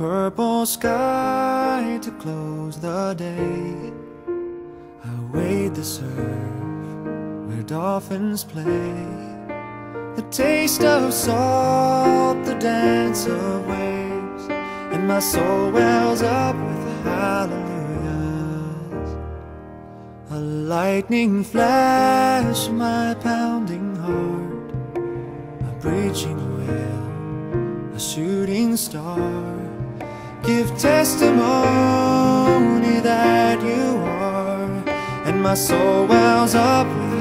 purple sky to close the day. I wade the surf where dolphins play. The taste of salt, the dance of waves, and my soul wells up with hallelujahs. A lightning flash, my pounding heart, a breaching whale, a shooting star. Give testimony that you are, and my soul wells up with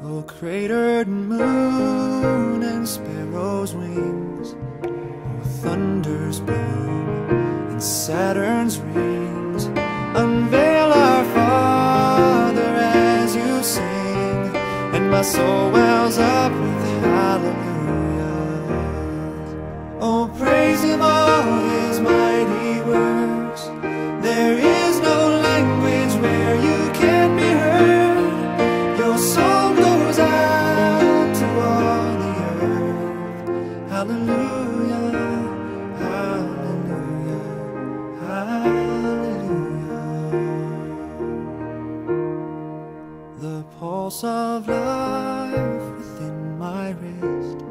Oh, cratered moon and sparrow's wings. Oh, thunder's boom and Saturn's rings. Unveil our Father as you sing, and my soul wells up with hallelujahs. Oh, Hallelujah, hallelujah, hallelujah. The pulse of life within my wrist,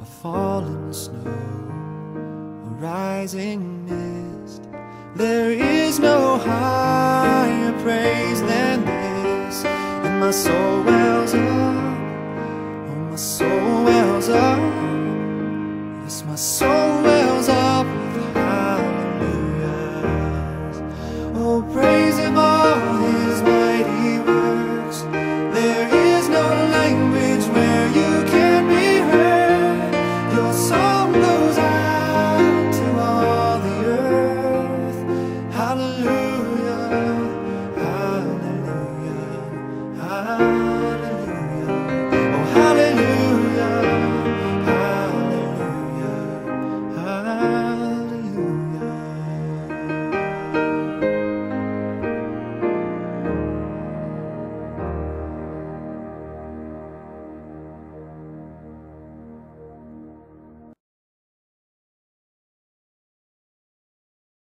a fallen snow, a rising mist. There is no higher praise than this, and my soul wells